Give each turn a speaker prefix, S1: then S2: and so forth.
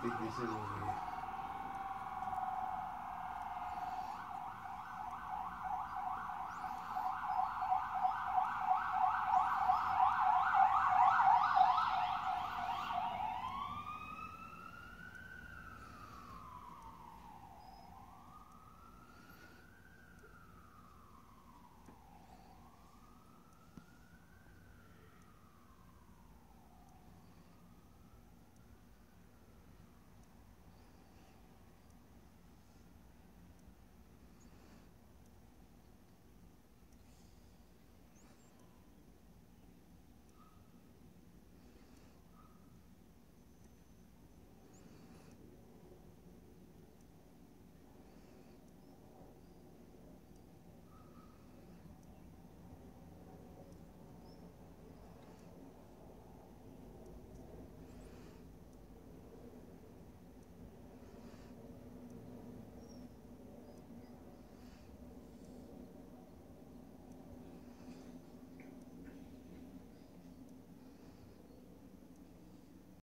S1: 你你是你。你